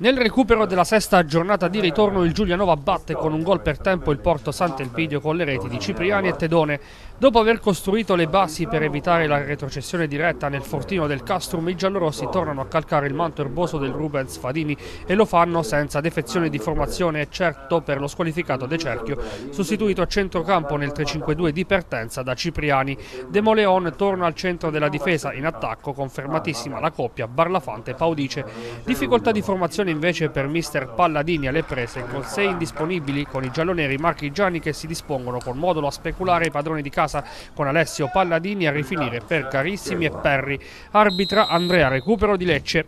Nel recupero della sesta giornata di ritorno il Giulianova batte con un gol per tempo il Porto Sant'Elpidio con le reti di Cipriani e Tedone. Dopo aver costruito le basi per evitare la retrocessione diretta nel fortino del Castrum, i giallorossi tornano a calcare il manto erboso del Rubens Fadini e lo fanno senza defezione di formazione, certo per lo squalificato De Cerchio, sostituito a centrocampo nel 3-5-2 di Pertenza da Cipriani. De Moleon torna al centro della difesa in attacco, confermatissima la coppia Barlafante-Paudice. Difficoltà di formazione invece per mister Palladini alle prese con sei indisponibili con i gialloneri marchigiani che si dispongono con modulo a speculare i padroni di casa con Alessio Palladini a rifinire per Carissimi e Perri. Arbitra Andrea Recupero di Lecce.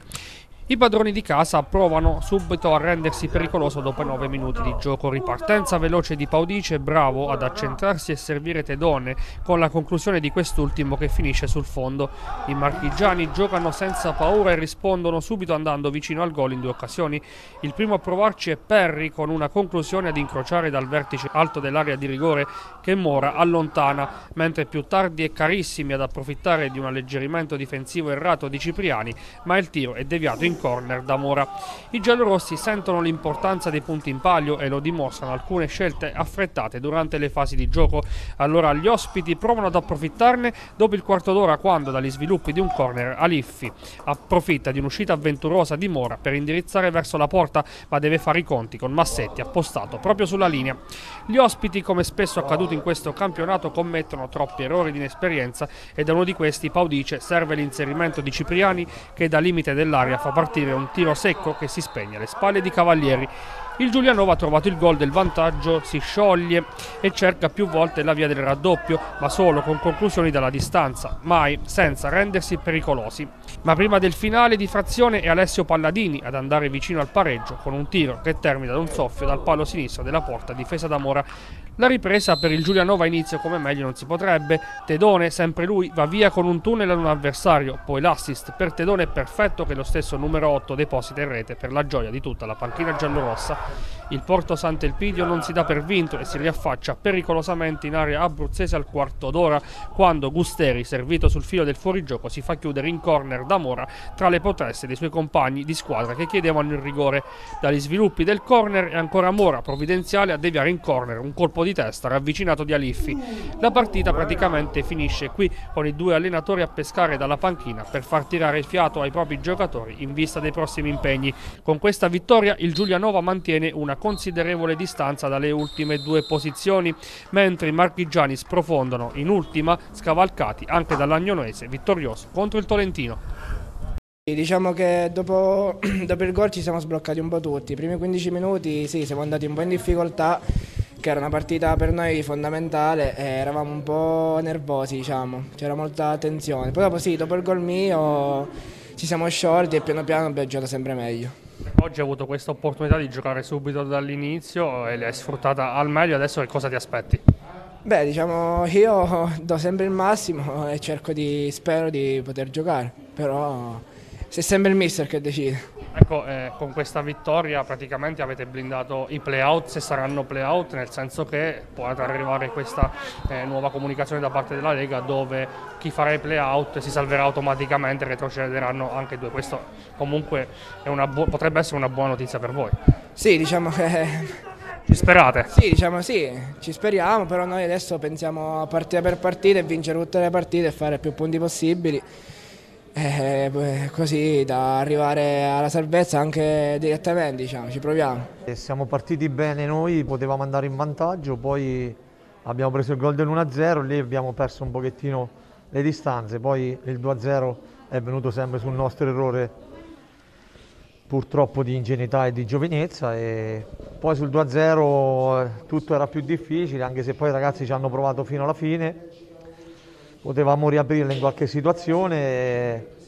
I padroni di casa provano subito a rendersi pericoloso dopo 9 minuti di gioco. Ripartenza veloce di Paudice, bravo ad accentrarsi e servire Tedone, con la conclusione di quest'ultimo che finisce sul fondo. I marchigiani giocano senza paura e rispondono subito andando vicino al gol in due occasioni. Il primo a provarci è Perry con una conclusione ad incrociare dal vertice alto dell'area di rigore che Mora allontana, mentre più tardi è Carissimi ad approfittare di un alleggerimento difensivo errato di Cipriani, ma il tiro è deviato in in corner da Mora. I giallorossi sentono l'importanza dei punti in palio e lo dimostrano alcune scelte affrettate durante le fasi di gioco. Allora gli ospiti provano ad approfittarne dopo il quarto d'ora quando dagli sviluppi di un corner Aliffi approfitta di un'uscita avventurosa di Mora per indirizzare verso la porta ma deve fare i conti con Massetti appostato proprio sulla linea. Gli ospiti come spesso accaduto in questo campionato commettono troppi errori di inesperienza e da uno di questi Paudice serve l'inserimento di Cipriani che da limite dell'aria fa partire un tiro secco che si spegne alle spalle di Cavalieri. Il Giulianova ha trovato il gol del vantaggio, si scioglie e cerca più volte la via del raddoppio, ma solo con conclusioni dalla distanza, mai senza rendersi pericolosi. Ma prima del finale di frazione è Alessio Palladini ad andare vicino al pareggio con un tiro che termina da un soffio dal palo sinistro della porta difesa da Mora. La ripresa per il Giulianova inizio come meglio non si potrebbe. Tedone, sempre lui, va via con un tunnel ad un avversario. Poi l'assist per Tedone è perfetto che lo stesso numero 8 deposita in rete per la gioia di tutta la panchina giallorossa. Il Porto Sant'Elpidio non si dà per vinto e si riaffaccia pericolosamente in area abruzzese al quarto d'ora quando Gusteri, servito sul filo del fuorigioco, si fa chiudere in corner da Mora tra le proteste dei suoi compagni di squadra che chiedevano il rigore. Dagli sviluppi del corner è ancora Mora provvidenziale a deviare in corner un colpo di testa ravvicinato di Aliffi. La partita praticamente finisce qui con i due allenatori a pescare dalla panchina per far tirare il fiato ai propri giocatori in vista dei prossimi impegni. Con questa vittoria il Giulianova mantiene una considerevole distanza dalle ultime due posizioni, mentre i marchigiani sprofondano in ultima, scavalcati anche dall'Agnonoese vittorioso contro il Tolentino. Diciamo che dopo, dopo, il gol ci siamo sbloccati un po' tutti. I primi 15 minuti sì, siamo andati un po' in difficoltà, che era una partita per noi fondamentale eravamo un po' nervosi, diciamo. C'era molta tensione. Poi dopo sì, dopo il gol mio ci siamo sciolti e piano piano abbiamo giocato sempre meglio. Oggi hai avuto questa opportunità di giocare subito dall'inizio e l'hai sfruttata al meglio, adesso che cosa ti aspetti? Beh, diciamo, io do sempre il massimo e cerco di, spero di poter giocare, però se sempre il mister che decide. Ecco, eh, con questa vittoria praticamente avete blindato i playout, se saranno playout, nel senso che può arrivare questa eh, nuova comunicazione da parte della Lega dove chi farà i playout si salverà automaticamente, retrocederanno anche due. Questo comunque potrebbe essere una buona notizia per voi. Sì, diciamo che... Ci sperate? Sì, diciamo sì, ci speriamo, però noi adesso pensiamo a partita per partita e vincere tutte le partite e fare più punti possibili eh, così da arrivare alla salvezza anche direttamente, diciamo, ci proviamo. Siamo partiti bene noi, potevamo andare in vantaggio, poi abbiamo preso il gol dell'1-0, lì abbiamo perso un pochettino le distanze, poi il 2-0 è venuto sempre sul nostro errore purtroppo di ingenuità e di giovinezza e poi sul 2-0 eh, tutto era più difficile anche se poi i ragazzi ci hanno provato fino alla fine potevamo riaprirla in qualche situazione.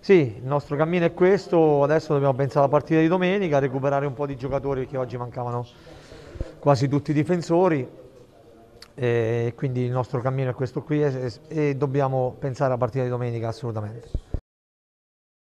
Sì, il nostro cammino è questo, adesso dobbiamo pensare alla partita di domenica, recuperare un po' di giocatori perché oggi mancavano quasi tutti i difensori e quindi il nostro cammino è questo qui e, e dobbiamo pensare alla partita di domenica assolutamente.